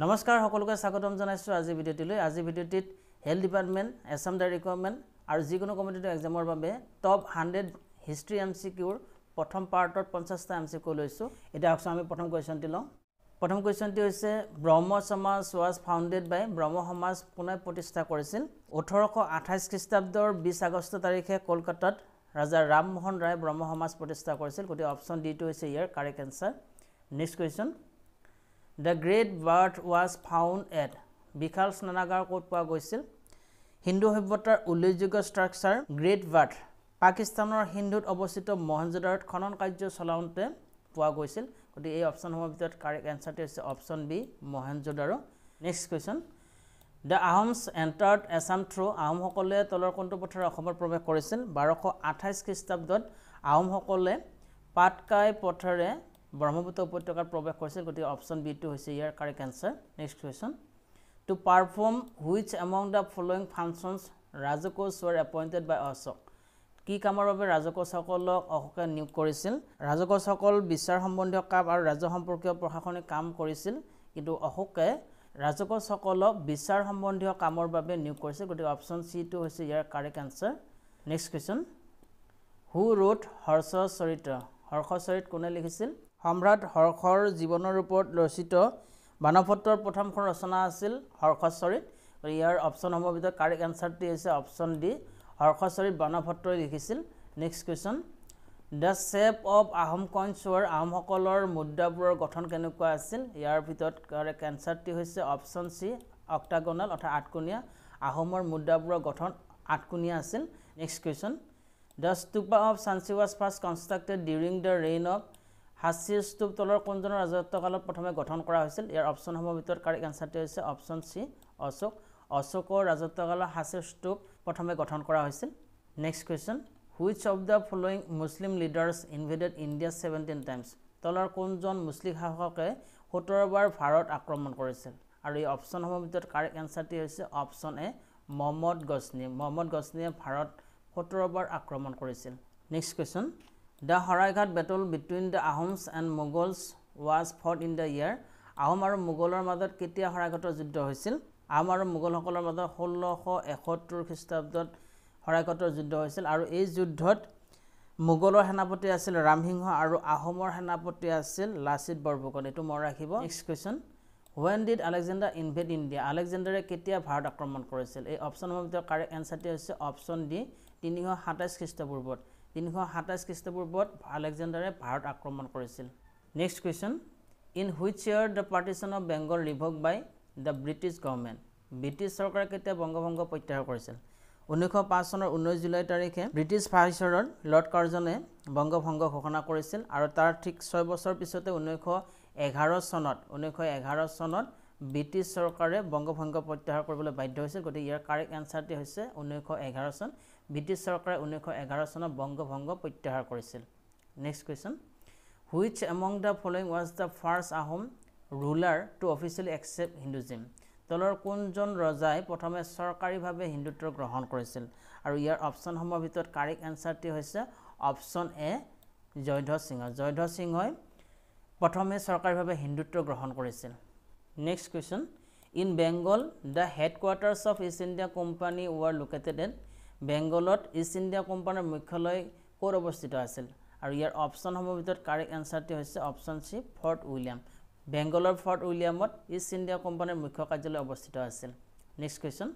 নমস্কাৰ সকলোকে স্বাগতম জনাইছোঁ আজিৰ ভিডিঅ'টিলৈ। আজিৰ ভিডিঅ'টিত হেল্থ ডিপাৰ্টমেণ্ট এছাম ডাই ৰিকুৱাৰমেণ্ট আৰু যিকোনো কম্পিটিটিভ এক্সামৰ বাবে top hundred history M C কিউৰ প্ৰথম পাৰ্টত পঞ্চাছটা এম চি কিউ লৈছোঁ। এতিয়া আহকচোন আমি প্ৰথম কুৱেশ্যনটি লওঁ। প্ৰথম কুৱেশ্যনটি হৈছে ব্ৰহ্ম সমাজ ৱাজ ফাউণ্ডেড বাই ব্ৰহ্ম সমাজ কোনে প্ৰতিষ্ঠা কৰিছিল। ওঠৰশ আঠাইছ খ্ৰীষ্টাব্দৰ বিছ আগষ্ট তাৰিখে কলকাতাত ৰাজা ৰামমোহন ৰায় ব্ৰহ্ম সমাজ প্ৰতিষ্ঠা কৰিছিল। গতিকে অপশ্যন ডিটো হৈছে ইয়াৰ correct answer next question the great bath was found at বিশাল স্নানাগাৰ ক'ত পোৱা গৈছিল? হিন্দু সভ্যতাৰ উল্লেখযোগ্য ষ্ট্ৰাকচাৰ গ্ৰেট বাৰ্থ পাকিস্তানৰ সিন্ধুত অৱস্থিত মহেঞ্জোদাৰত খনন কাৰ্য চলাওঁতে পোৱা গৈছিল। গতিকে এই অপশ্যনসমূহৰ ভিতৰত কাৰেক্ট এনচাৰটো হৈছে option B Mohenjodaro next question the Ahoms entered Assam through আহোমসকলে তলৰ কোনটো পথেৰে অসমত প্ৰৱেশ কৰিছিল। বাৰশ আঠাইছ খ্ৰীষ্টাব্দত আহোমসকলে পাটকাই পথেৰে ব্ৰহ্মপুত্ৰ উপত্যকাত প্ৰৱেশ কৰিছিল গতিকে অপশ্যন বিটো হৈছে ইয়াৰ correct answer next question to perform which among the following functions Rajukas were appointed by Ashoka কি কামৰ বাবে ৰাজকোচসকলক অশোকে নিয়োগ কৰিছিল? ৰাজকোচসকল বিচাৰ সম্বন্ধীয় কাম আৰু ৰাজ্য সম্পৰ্কীয় প্ৰশাসনিক কাম কৰিছিল কিন্তু অশোকে ৰাজকোচসকলক বিচাৰ সম্বন্ধীয় কামৰ বাবে নিয়োগ কৰিছিল গতিকে অপশ্যন চিটো হৈছে ইয়াৰ correct answer next question who wrote Harshacharita? Harsha চৰিত কোনে লিখিছিল? সম্ৰাট হৰ্ষৰ জীৱনৰ ওপৰত ৰচিত বানপত্ৰৰ প্ৰথমখন ৰচনা আছিল হৰ্ষচৰিত ইয়াৰ অপশ্যনসমূহৰ ভিতৰত কাৰেক্ট এনচাৰটি হৈছে অপশ্যন ডি হৰ্ষচৰিত বানপত্ৰই লিখিছিল। Next question the shape of Ahom কইনছৰ আহোমসকলৰ মুদ্ৰাবোৰৰ গঠন কেনেকুৱা আছিল? ইয়াৰ ভিতৰত কাৰেক্ট এনচাৰটি হৈছে অপশ্যন চি অক্টাগনাল অৰ্থাৎ আঠকোণীয়া। আহোমৰ মুদ্ৰাবোৰৰ গঠন আঠকোণীয়া আছিল। Next question the stupa of Sanchi was first constructed during the reign of হাচিৰ স্তূপ তলৰ কোনজনৰ ৰাজত্বকালত প্ৰথমে গঠন কৰা হৈছিল? ইয়াৰ অপশ্যনসমূহৰ ভিতৰত কাৰেক্ট এনচাৰটি হৈছে অপশ্যন চি অশোক। অশোকৰ ৰাজত্বকালত হাচিৰ স্তূপ প্ৰথমে গঠন কৰা হৈছিল। Next question which of the following Muslim leaders invaded India seventeen times তলৰ কোনজন মুছলিম শাসকে সোতৰবাৰ ভাৰত আক্ৰমণ কৰিছিল? আৰু এই অপশ্যনসমূহৰ ভিতৰত কাৰেক্ট এনচাৰটি হৈছে অপশ্যন এ মহম্মদ গজনী। মহম্মদ গজনীয়ে ভাৰত সোতৰবাৰ আক্ৰমণ কৰিছিল। Next question the Saraighat battle between the Ahoms and Mughals was fought in the year Ahom আৰু মোগলৰ মাজত কেতিয়া শৰাইঘাটৰ যুদ্ধ হৈছিল? আহোম আৰু মোগলসকলৰ মাজত ষোল্লশ এসত্তৰ খ্ৰীষ্টাব্দত শৰাইঘাটৰ যুদ্ধ হৈছিল আৰু এই যুদ্ধত মোগলৰ সেনাপতি আছিল ৰামসিংহ আৰু আহোমৰ সেনাপতি আছিল লাচিত বৰফুকন। এইটো মনত ৰাখিব। Next question when did Alexander invade India আলেকজেণ্ডাৰে কেতিয়া ভাৰত আক্ৰমণ কৰিছিল? এই অপশ্যনসমূহৰ ভিতৰত কাৰেক্ট এনচাৰটি হৈছে অপশ্যন ডি তিনিশ সাতাইছ খ্ৰীষ্টপূৰ্বত। তিনিশ সাতাইছ খ্ৰীষ্টপূৰ্বত আলেকজেণ্ডাৰে ভাৰত আক্ৰমণ কৰিছিল। Next question in which year the partition of Bengal revoke by the British government British চৰকাৰে কেতিয়া বংগভংগ প্ৰত্যাহাৰ কৰিছিল? ঊনৈছশ পাঁচ চনৰ ঊনৈছ জুলাই তাৰিখে ব্ৰিটিছ ভাইচৰৰ লৰ্ড কাৰ্জনে বংগভংগ ঘোষণা কৰিছিল আৰু তাৰ ঠিক ছয় বছৰ পিছতে ঊনৈছশ এঘাৰ চনত ঊনৈছশ এঘাৰ চনত ব্ৰিটিছ চৰকাৰে বংগভংগ প্ৰত্যাহাৰ কৰিবলৈ বাধ্য হৈছিল। গতিকে ইয়াৰ কাৰেক্ট এনচাৰটি হৈছে ঊনৈছশ এঘাৰ চন। ব্ৰিটিছ চৰকাৰে ঊনৈছশ এঘাৰ চনত বংগভংগ প্ৰত্যাহাৰ কৰিছিল। Next question which among the following was the first Ahom ruler to officially accept Hinduism তলৰ কোনজন ৰজাই প্ৰথমে চৰকাৰীভাৱে হিন্দুত্ব গ্ৰহণ কৰিছিল? আৰু ইয়াৰ অপশ্যনসমূহৰ ভিতৰত কাৰেক্ট এনচাৰটি হৈছে অপশ্যন এ জয়ধ্বজ সিংহ। জয়ধ্বজ সিংহই প্ৰথমে চৰকাৰীভাৱে হিন্দুত্ব গ্ৰহণ কৰিছিল। Next question in Bengal the headquarters of East India company were located at বেংগলত East India কোম্পানীৰ মুখ্যালয় ক'ত অৱস্থিত আছিল? আৰু ইয়াৰ অপশ্যনসমূহৰ ভিতৰত কাৰেক্ট এনচাৰটি হৈছে অপশ্যন চি ফৰ্ট উইলিয়াম। বেংগলৰ ফৰ্ট উইলিয়ামত ইষ্ট ইণ্ডিয়া কোম্পানীৰ মুখ্য কাৰ্যালয় অৱস্থিত আছিল। Next question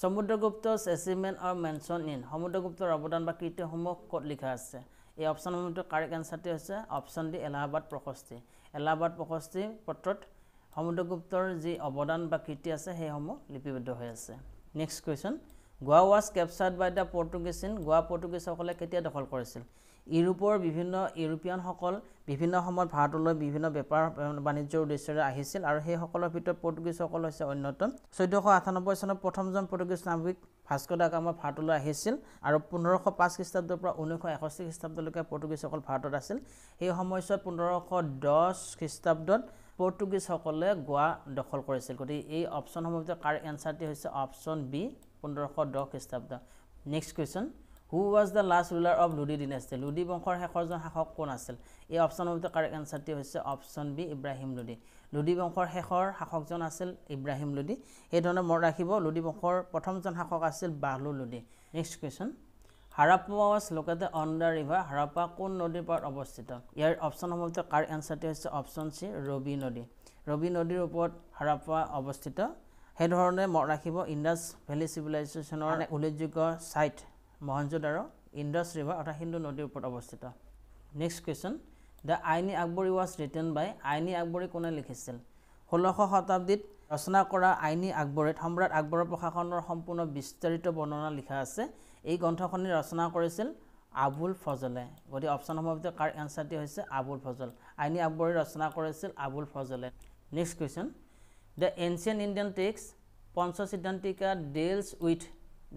Samudragupta's achievement are mentioned in সমুদ্ৰগুপ্তৰ অৱদান বা কীৰ্তিসমূহ ক'ত লিখা আছে? এই অপশ্যনসমূহৰ ভিতৰত কাৰেক্ট এনচাৰটি হৈছে অপশ্যন ডি এলাহাবাদ প্ৰশস্তি। এলাহাবাদ প্ৰশস্তি পত্ৰত সমুদ্ৰগুপ্তৰ যি অৱদান বা কীৰ্তি আছে সেইসমূহ লিপিবদ্ধ হৈ আছে। Next question Goa was captured by the Portuguese in Goa পৰ্টুগীজসকলে কেতিয়া দখল কৰিছিল? ইউৰোপৰ বিভিন্ন ইউৰোপীয়ানসকল বিভিন্ন সময়ত ভাৰতলৈ বিভিন্ন বেপাৰ বাণিজ্যৰ উদ্দেশ্যৰে আহিছিল আৰু সেইসকলৰ ভিতৰত পৰ্টুগীজসকল হৈছে অন্যতম। চৈধ্যশ আঠানব্বৈ চনত প্ৰথমজন পৰ্টুগীজ নাগৰিক ভাস্কো দা গামা ভাৰতলৈ আহিছিল আৰু পোন্ধৰশ পাঁচ খ্ৰীষ্টাব্দৰ পৰা ঊনৈছশ এষষ্ঠি খ্ৰীষ্টাব্দলৈকে পৰ্টুগীজসকল ভাৰতত আছিল। সেই সময়ছোৱাত পোন্ধৰশ দহ খ্ৰীষ্টাব্দত পৰ্টুগীজসকলে গোৱা দখল কৰিছিল। গতিকে এই অপশ্যনসমূহৰ ভিতৰত কাৰেক্ট এনচাৰটি হৈছে অপশ্যন বি। পোন্ধৰশ দহ খ্ৰীষ্টাব্দ। Next question who was the last ruler of Lodi dynasty Lodi বংশৰ শেষৰজন শাসক কোন আছিল? এই অপশ্যনৰ ভিতৰত কাৰেক্ট এনচাৰটি হৈছে অপশ্যন বি ইব্ৰাহিম লুডি লুডি বংশৰ শেষৰ শাসকজন আছিল ইব্ৰাহিম লুডি সেইধৰণে মনত ৰাখিব লুডি বংশৰ প্ৰথমজন শাসক আছিল Bahlul Lodi next question Harappa was located on the river Harappa কোন নদীৰ পাৰত অৱস্থিত? ইয়াৰ অপশ্যনসমূহ ভিতৰত কাৰেক্ট এনচাৰটি হৈছে অপশ্যন চি ৰবি নদী। ৰবি নদীৰ ওপৰত হাৰাপ্পা অৱস্থিত। সেইধৰণে ৰাখিব ইণ্ডাছ ভেলী চিভিলাইজেশ্যনৰ উল্লেখযোগ্য ছাইট মহেঞ্জোদাৰো ইণ্ডাছ ৰিভাৰ অৰ্থাৎ সিন্ধু নদীৰ ওপৰত অৱস্থিত। নেক্সট কুৱেশ্যন দ্য আইনী আকবৰী ৱাজ ৰিটেন বাই আইনী আকবৰী কোনে লিখিছিল? ষোল্লশ শতাব্দীত ৰচনা কৰা আইনী আকবৰীত সম্ৰাট আকবৰৰ প্ৰশাসনৰ সম্পূৰ্ণ বিস্তাৰিত বৰ্ণনা লিখা আছে। এই গ্ৰন্থখনি ৰচনা কৰিছিল আবুল ফজলে। গতিকে অপশ্যনসমূহৰ ভিতৰত কাৰ এনচাৰটি হৈছে আবুল ফজল। আইনী আকবৰী ৰচনা কৰিছিল Abul Fazle. Next question the ancient Indian text Panchasiddhantika deals with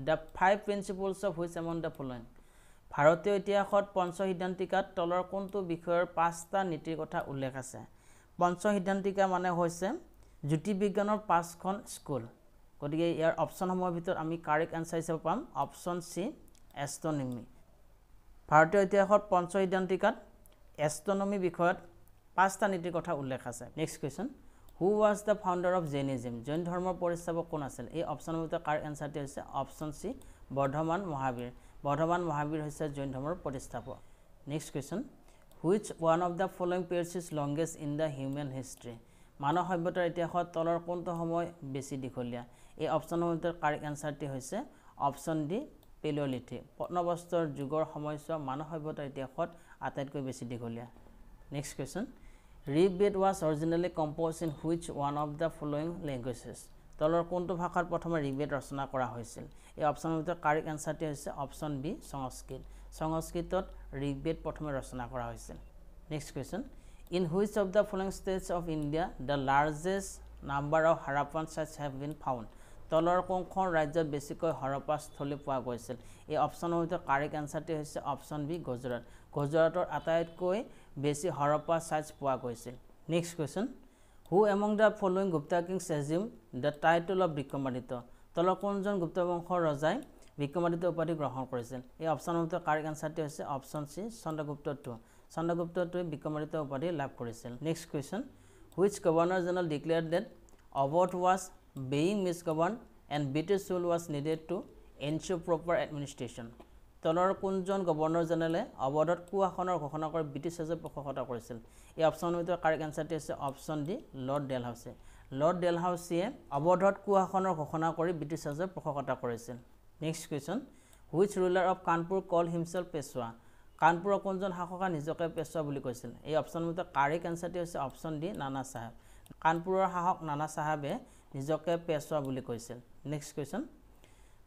the five principles of which among the following ভাৰতীয় ইতিহাসত পঞ্চসিদ্ধান্তিকাত তলৰ কোনটো বিষয়ৰ পাঁচটা নীতিৰ কথা উল্লেখ আছে। পঞ্চসিদ্ধান্তিকা মানে হৈছে জ্যোতিৰ্বিজ্ঞানৰ পাঁচখন স্কুল। গতিকে ইয়াৰ অপশ্যনসমূহৰ ভিতৰত আমি কাৰেক্ট এনচাৰ হিচাপে পাম। অপশ্যন চি এষ্ট্ৰনমি ভাৰতীয় ইতিহাসত পঞ্চসিদ্ধান্তিকাত এষ্ট্ৰনমি বিষয়ত পাঁচটা নীতিৰ কথা উল্লেখ আছে। Next question who was the founder of Jainism Jain ধৰ্মৰ পৰিস্থাপক কোন আছিল? এই অপশ্যনৰ ভিতৰত কাৰ এনচাৰটি হৈছে? Option C Vardhaman Mahavir. Bardhaman Mahavir হৈছে জৈন ধৰ্মৰ প্ৰতিষ্ঠাপক। Next question which one of the following periods is longest in the human history মানৱ সভ্যতাৰ ইতিহাসত তলৰ কোনটো সময় বেছি দীঘলীয়া? এই অপশ্যনৰ ভিতৰত কাৰেক্ট এনচাৰটি হৈছে? অপশ্যন ডি পেলিঅ'লিথিক প্ৰত্নবস্ত্ৰৰ যুগৰ সময়ছোৱা মানৱ সভ্যতাৰ ইতিহাসত আটাইতকৈ বেছি দীঘলীয়া। Next question Rigveda was originally composed in which one of the following languages তলৰ কোনটো ভাষাত প্ৰথমে ৰিবেড ৰচনা কৰা হৈছিল? এই অপশ্যনৰ ভিতৰত কাৰেক্ট এনচাৰটি হৈছে অপশ্যন বি সংস্কৃত। সংস্কৃতত ৰিবেড প্ৰথমে ৰচনা কৰা হৈছিল। Next question in which of the following states of India the largest number of Harappan sites have been found তলৰ কোনখন ৰাজ্যত বেছিকৈ হৰপ্পা স্থলী পোৱা গৈছিল? এই অপশ্যনৰ ভিতৰত কাৰেক্ট এনচাৰটি হৈছে অপশ্যন বি গুজৰাট। গুজৰাটৰ আটাইতকৈ বেছি হৰপ্পা চাইটছ পোৱা গৈছিল next question who among the following Gupta kings assume the title of Vikramaditya তলৰ কোনজন গুপ্ত বংশৰ ৰজাই বিক্ৰমাদিত্য উপাধি গ্ৰহণ কৰিছিল? এই অপশ্যনৰ ভিতৰত কাৰেক্ট এনচাৰটি হৈছে option C Chandragupta two Chandragupta টুৱে Vikramaditya উপাধি লাভ কৰিছিল। Next question which governor general declare that Awadh was being mis and British rule was needed to ensure' proper administration তলৰ কোনজন গভৰ্ণৰ জেনেৰেলে অৱধত কুশাসনৰ ঘোষণা কৰি ব্ৰিটিছ ৰাজে পোষকতা কৰিছিল? এই অপশ্যনৰ ভিতৰত কাৰেক্ট এনচাৰটি হৈছে option D lord Dalhousie. Lord Dalhousie অৱধত কুশাসনৰ ঘোষণা কৰি ব্ৰিটিছ ৰাজে পোষকতা কৰিছিল। Next question which ruler of Kanpur call himself Peshwa কাণপুৰৰ কোনজন শাসকে নিজকে পেছোৱা বুলি কৈছিল? এই অপশ্যনৰ ভিতৰত কাৰেক্ট এনচাৰটি হৈছে অপশ্যন ডি নানা চাহেব। কাণপুৰৰ শাসক নানা চাহাবে নিজকে পেছোৱা বুলি কৈছিল। Next question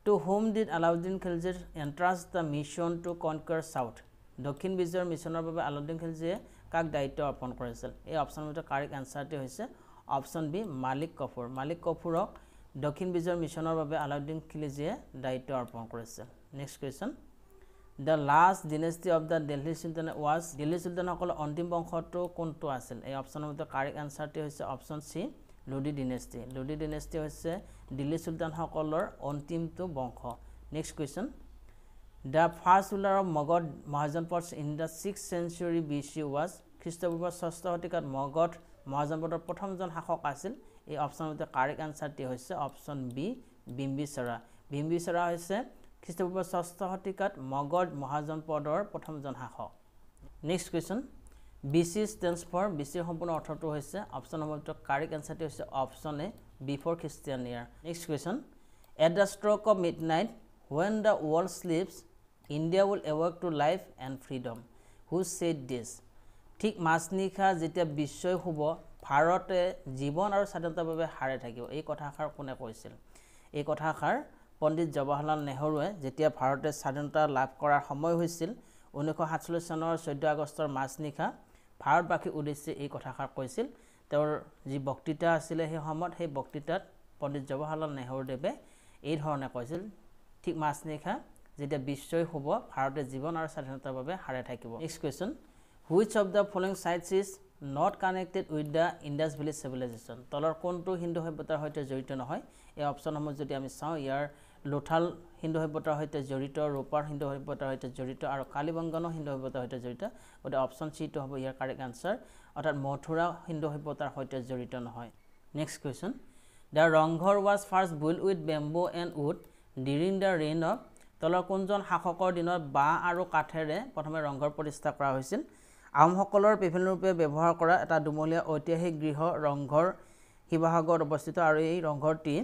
to whom did Alauddin খিলজিৰ entrust the mission to conquer south দক্ষিণ বিজয়ৰ মিছনৰ বাবে আলাউদ্দিন খিলজিয়ে কাক দায়িত্ব অৰ্পণ কৰিছিল? এই অপশ্যনৰ ভিতৰত কাৰেক্ট এনচাৰটি হৈছে অপশ্যন বি মালিক কফুৰ। মালিক কফুৰক দক্ষিণ বিজয়ৰ মিছনৰ বাবে আলাউদ্দিন খিলজিয়ে দায়িত্ব অৰ্পণ কৰিছিল next question the last dynasty of the Delhi sultan was Delhi চুলতানসকলৰ অন্তিম বংশটো কোনটো আছিল? এই অপশ্যনৰ ভিতৰত কাৰেক্ট এনচাৰটি হৈছে option C Ledo dynasty Ledo ডিনেষ্টি হৈছে দিল্লী চুলতানসকলৰ অন্তিমটো বংশ। Next question the first ruler of Magadha Mahajanapada in the six century B C was খ্ৰীষ্টপূৰ্ব ষষ্ঠ শতিকাত মগধ মহাজনপথৰ প্ৰথমজন শাসক আছিল। এই অপশ্যনৰ ভিতৰত কাৰেক্ট এনচাৰটি হৈছে অপশ্যন বি বিম্বিচৰা বিম্বিচৰা হৈছে খ্ৰীষ্টপূৰ্ব ষষ্ঠ শতিকাত মগধ মহাজনপদৰ প্ৰথমজন শাসক। Next question B C stands for B চিৰ সম্পূৰ্ণ অৰ্থটো হৈছে অপশ্যন ভিতৰত কাৰেক্ট এনচাৰটি হৈছে option A before Christian year next question at the stroke of midnight when the world sleeps India will awake to life and freedom who said this ঠিক মাজনিশা যেতিয়া বিশ্বই শুব ভাৰতে জীৱন আৰু স্বাধীনতাৰ বাবে সাৰে থাকিব। এই কথাষাৰ কোনে কৈছিল? এই কথাষাৰ পণ্ডিত জৱাহৰলাল নেহৰুৱে যেতিয়া ভাৰতে স্বাধীনতা লাভ কৰাৰ সময় হৈছিল ঊনৈছশ সাতচল্লিছ চনৰ চৈধ্য আগষ্টৰ মাজনিশা ভাৰতবাসীৰ উদ্দেশ্যে এই কথাষাৰ কৈছিল। তেওঁৰ যি বক্তৃতা আছিলে সেই সময়ত সেই বক্তৃতাত পণ্ডিত জৱাহৰলাল নেহৰুদেৱে এই ধৰণে কৈছিল ঠিক মাজনিশা যেতিয়া বিশ্বই শুব ভাৰতে জীৱন আৰু স্বাধীনতাৰ বাবে সাৰে থাকিব। Next question which of the following sites is not connected with the Indus village civilization তলৰ কোনটো হিন্দু সভ্যতাৰ সৈতে জড়িত নহয় এই অপশ্যনসমূহ যদি আমি চাওঁ ইয়াৰ লোথাল হিন্দু সভ্যতাৰ সৈতে জড়িত ৰূপাৰ হিন্দু সভ্যতাৰ সৈতে জড়িত আৰু কালিবংগনৰ হিন্দু সভ্যতাৰ সৈতে জড়িত গতিকে অপশ্যন চিটো হ'ব ইয়াৰ কাৰেক্ট আনচাৰ অৰ্থাৎ মথুৰা হিন্দু সভ্যতাৰ সৈতে জড়িত নহয়। Next question the Rangghar was first built with bamboo and wood during the reign of তলৰ কোনজন শাসকৰ দিনত বাঁহ আৰু কাঠেৰে প্ৰথমে ৰংঘৰ প্ৰতিষ্ঠা কৰা হৈছিল। আহোমসকলৰ বিভিন্ন ৰূপে ব্যৱহাৰ কৰা এটা দুমলীয়া ঐতিহাসিক গৃহ ৰংঘৰ শিৱসাগৰত অৱস্থিত আৰু এই ৰংঘৰটি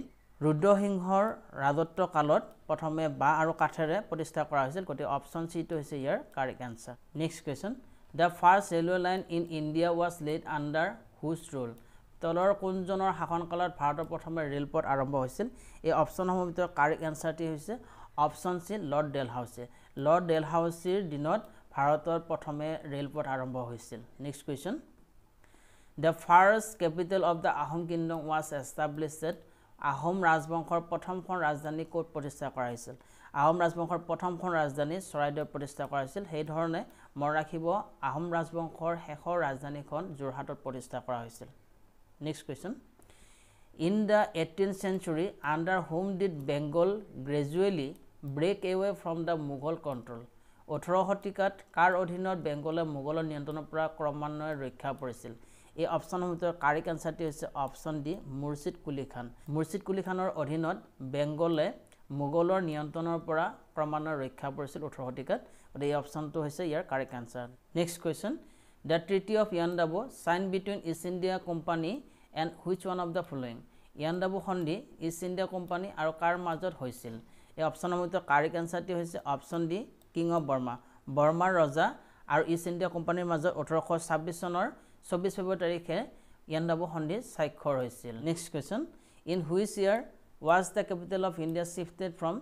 ৰুদ্ৰসিংহৰ ৰাজত্ব কালত প্ৰথমে বাঁহ আৰু কাঠেৰে প্ৰতিষ্ঠা কৰা হৈছিল গতিকে অপশ্যন চিটো হৈছে ইয়াৰ correct answer next question the first railway line in India was laid under whose rule তলৰ কোনজনৰ শাসনকালত ভাৰতৰ প্ৰথমে ৰেলপথ আৰম্ভ হৈছিল? এই অপশ্যনসমূহৰ ভিতৰত কাৰেক্ট এনচাৰটি হৈছে option C lord Dalhousie. Lord ডেলহাউচিৰ দিনত ভাৰতৰ প্ৰথমে ৰেলপথ আৰম্ভ হৈছিল। Next question the first capital of the Ahom kingdom was established Ahom ৰাজবংশৰ প্ৰথমখন ৰাজধানী ক'ত প্ৰতিষ্ঠা কৰা হৈছিল? আহোম ৰাজবংশৰ প্ৰথমখন ৰাজধানী চৰাইদেউত প্ৰতিষ্ঠা কৰা হৈছিল। সেইধৰণে মনত ৰাখিব আহোম ৰাজবংশৰ শেষৰ ৰাজধানীখন যোৰহাটত প্ৰতিষ্ঠা কৰা হৈছিল। Next question in the eighteen century under whom did Bengal gradually break away from the Mughal control ওঠৰ শতিকাত কাৰ অধীনত বেংগলে মোগলৰ নিয়ন্ত্ৰণৰ পৰা ক্ৰমান্বয়ে ৰক্ষা পৰিছিল? এই অপশ্যনৰ ভিতৰত কাৰেক্ট এনচাৰটি হৈছে অপশ্যন ডি মুৰ্ছিদ কুলি খান মুৰ্ছিদ কুলি খানৰ অধীনত বেংগলে মোগলৰ নিয়ন্ত্ৰণৰ পৰা ক্ৰমান্বয়ে ৰক্ষা পৰিছিল ওঠৰ শতিকাত গতিকে এই অপশ্যনটো হৈছে ইয়াৰ correct answer next question the treaty of Yandabo sign between East India Company and which one of the following Yandabo সন্ধি ইষ্ট ইণ্ডিয়া কোম্পানী আৰু কাৰ মাজত হৈছিল? এই অপশ্যনৰ ভিতৰত কাৰেক্ট এনচাৰটি হৈছে option D king of Burma বৰ্মাৰ ৰজা আৰু ইষ্ট ইণ্ডিয়া কোম্পানীৰ মাজত ওঠৰশ ছাব্বিছ চনৰ চৌবিছ ফেব্ৰুৱাৰী তাৰিখে ইয়াণ্ডাবু সন্ধি স্বাক্ষৰ হৈছিল। Next question in which year was the capital of India shifted from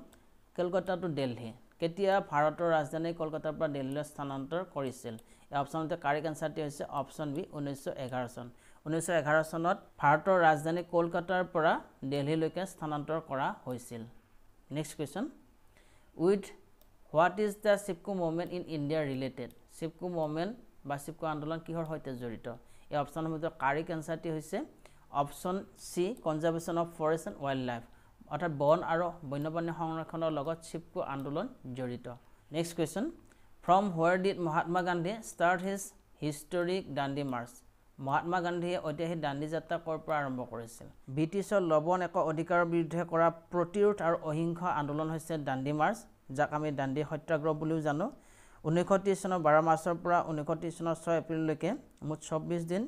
Kolkata to Delhi কেতিয়া ভাৰতৰ ৰাজধানী কলকাতাৰ পৰা দিল্লীলৈ স্থানান্তৰ কৰিছিল? এই অপশ্যনতে কাৰেক্ট এনচাৰটি হৈছে অপশ্যন বি ঊনৈছশ এঘাৰ চন। ঊনৈছশ এঘাৰ চনত ভাৰতৰ ৰাজধানী কলকাতাৰ পৰা দিল্লীলৈকে স্থানান্তৰ কৰা হৈছিল। Next question with what is the Chipko movement in India related Chipko movement বা চিপকো আন্দোলন কিহৰ সৈতে জড়িত? এই অপশ্যনৰ ভিতৰত কাৰেক্ট এনচাৰটি হৈছে option C conservation of forest and wildlife অৰ্থাৎ বন আৰু বন্যপ্ৰাণী সংৰক্ষণৰ লগত চিপকো আন্দোলন জড়িত। Next question from where did Mahatma Gandhi start his historic Dandi march Mahatma গান্ধীয়ে ঐতিহাসিক দাণ্ডি যাত্ৰা ক'ৰ পৰা আৰম্ভ কৰিছিল? ব্ৰিটিছৰ লবণ এক অধিকাৰৰ বিৰুদ্ধে কৰা প্ৰতিৰোধ আৰু অহিংস আন্দোলন হৈছে দাণ্ডি মাৰ্চ যাক আমি দাণ্ডি সত্যাগ্ৰহ বুলিও জানো। ঊনৈছশ ত্ৰিছ চনৰ বাৰ মাৰ্চৰ পৰা ত্ৰিছ চনৰ ছয় এপ্ৰিললৈকে মুঠ চৌব্বিছ দিন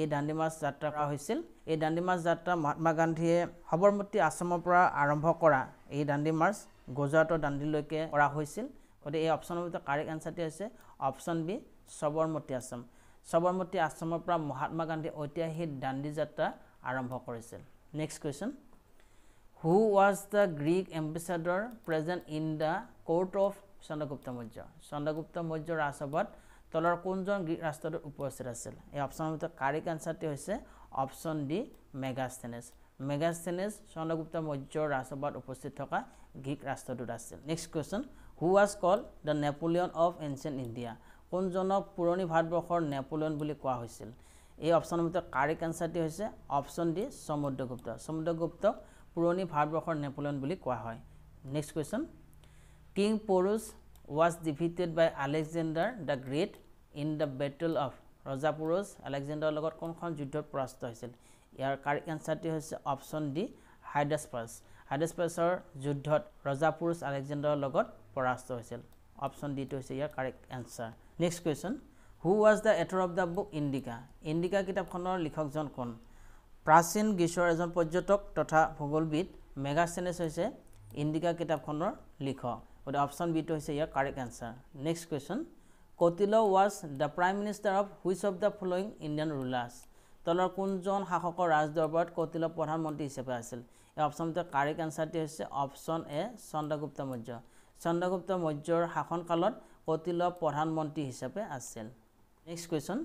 এই দাণ্ডি মাৰ্চ যাত্ৰা কৰা হৈছিল। এই দাণ্ডি মাৰ্চ যাত্ৰা মহাত্মা গান্ধীয়ে সবৰমতী আশ্ৰমৰ পৰা আৰম্ভ কৰা এই দাণ্ডি মাৰ্চ গুজৰাটৰ দাণ্ডিলৈকে কৰা হৈছিল। গতিকে এই অপশ্যনৰ ভিতৰত কাৰেক্ট এনচাৰটি হৈছে অপশ্যন বি সবৰমতী আশ্ৰম। সবৰমতী আশ্ৰমৰ পৰা মহাত্মা গান্ধীয়ে ঐতিহাসিক দাণ্ডি যাত্ৰা আৰম্ভ কৰিছিল। Next question who was the Greek ambassador present in the court of Chandragupta Maurya. Chandragupta Maurya ৰাজসভাত তলৰ কোনজন গ্ৰীক ৰাষ্ট্ৰদূত উপস্থিত আছিল? এই অপশ্যনৰ ভিতৰত কাৰেক্ট এনচাৰটি হৈছে option D Megasthenes Megasthenes Chandragupta মৌৰ্যৰ ৰাজসভাত উপস্থিত থকা গ্ৰীক ৰাষ্ট্ৰদূত আছিল। Next question who was call the Napoleon of ancient India কোনজনক পুৰণি ভাৰতবৰ্ষৰ নেপলিয়ন বুলি কোৱা হৈছিল? এই অপশ্যনৰ ভিতৰত কাৰেক্ট এনচাৰটি হৈছে অপশ্যন ডি সমুদ্ৰগুপ্ত। সমুদ্ৰগুপ্তক পুৰণি ভাৰতবৰ্ষৰ নেপলিয়ন বুলি কোৱা হয়। Next question king Porus was defeated by Alexander the great in the battle of ৰজা পুৰুষ আলেকজেণ্ডাৰৰ লগত কোনখন যুদ্ধত পৰাস্ত হৈছিল? ইয়াৰ কাৰেক্ট এনচাৰটি হৈছে অপশ্যন ডি হাইডাছপাছ হাইডাছপাছৰ যুদ্ধত ৰজা পুৰুষ আলেকজেণ্ডাৰৰ লগত পৰাস্ত হৈছিল। অপশ্যন ডিটো হৈছে ইয়াৰ correct answer next question who was the author of the book Indica Indica কিতাপখনৰ লিখকজন কোন? প্ৰাচীন গ্ৰীচৰ এজন পৰ্যটক তথা ভূগোলবিদ মেগাষ্টেনেছ হৈছে। ইণ্ডিকা কিতাপখনৰ লিখক। গতিকে অপশ্যন বিটো হৈছে ইয়াৰ correct answer next question Kautilya was the prime minister of which of the following Indian rulers তলৰ কোনজন শাসকৰ ৰাজদৰবাৰত কটিল প্ৰধানমন্ত্ৰী হিচাপে আছিল? এই অপশ্যনটোৰ কাৰেক্ট এনচাৰটি হৈছে অপশ্যন এ চন্দ্ৰগুপ্ত মৌৰ্য। চন্দ্ৰগুপ্ত মৌৰ্যৰ শাসনকালত কটিল প্ৰধানমন্ত্ৰী হিচাপে আছিল। Next question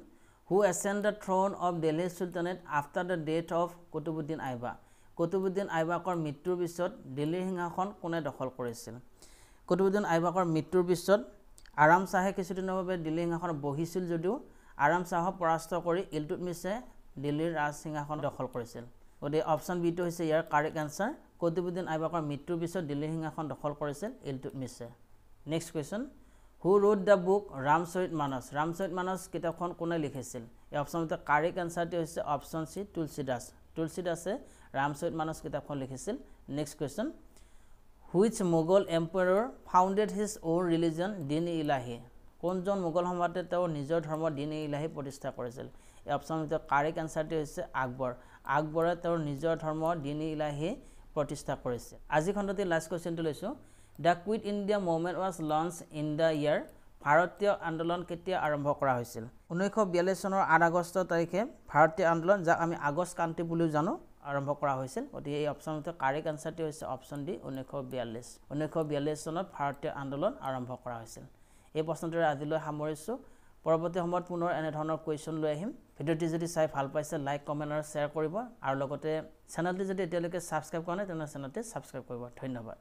who ascend the throne of Delhi sultanate after the death of Qutbuddin Aibak Qutbuddin আইবাকৰ মৃত্যুৰ পিছত দিল্লীৰ সিংহাসন কোনে দখল কৰিছিল? কুতুবুদ্দিন আইবাকৰ মৃত্যুৰ পিছত আৰাম শ্বাহে কিছুদিনৰ বাবে দিল্লী সিংহাসনত বহিছিল যদিও আৰাম শ্বাহক পৰাস্ত কৰি ইলটুটমিছে দিল্লীৰ ৰাজ সিংহাসন দখল কৰিছিল। গতিকে অপশ্যন বিটো হৈছে ইয়াৰ কাৰেক্ট এনচাৰ কুতুবুদ্দিন আইবাকৰ মৃত্যুৰ পিছত দিল্লী সিংহাসন দখল কৰিছিল ইলটুটমিছে next question who wrote the book Ramcharitmanas Ramcharitmanas কিতাপখন কোনে লিখিছিল? এই অপশ্যন ভিতৰত কাৰেক্ট এনচাৰটি হৈছে অপশ্যন চি তুলসী দাস। তুলসী দাসে ৰামচৰিত মানস কিতাপখন লিখিছিল। Next question which Mughal emperor founded his own religion Din Ilahi কোনজন মোগল সম্ৰাটে তেওঁৰ নিজৰ ধৰ্ম দিন ইলাহী প্ৰতিষ্ঠা কৰিছিল? এই অপশ্যনৰ ভিতৰত কাৰেক্ট এনচাৰটি হৈছে আকবৰ। আকবৰে তেওঁৰ নিজৰ ধৰ্ম দিন ইলাহী প্ৰতিষ্ঠা কৰিছিল আজি খণ্ডতে লাষ্ট কুৱেশ্যনটো লৈছোঁ। The quit India movement was launch in the year ভাৰতীয় আন্দোলন কেতিয়া আৰম্ভ কৰা হৈছিল? ঊনৈছশ বিয়াল্লিছ চনৰ আঠ আগষ্ট তাৰিখে ভাৰতীয় আন্দোলন যাক আমি আগষ্ট ক্ৰান্তি বুলিও জানো আৰম্ভ কৰা হৈছিল। গতিকে এই অপশ্যনৰ ভিতৰত কাৰেক্ট এনচাৰটি হৈছে অপশ্যন ডি ঊনৈছশ বিয়াল্লিছ ঊনৈছশ বিয়াল্লিছ চনত ভাৰতীয় আন্দোলন আৰম্ভ কৰা হৈছিল। এই প্ৰশ্নটোৰে আজিলৈ সামৰিছোঁ। পৰৱৰ্তী সময়ত পুনৰ এনেধৰণৰ কুৱেশ্যন লৈ আহিম। ভিডিঅ'টি যদি চাই ভাল পাইছে লাইক কমেণ্ট আৰু শ্বেয়াৰ কৰিব। আৰু লগতে চেনেলটি যদি এতিয়ালৈকে ছাবস্ক্ৰাইব কৰা নাই তেনেহ'লে চেনেলটি ছাবস্ক্ৰাইব কৰিব। ধন্যবাদ।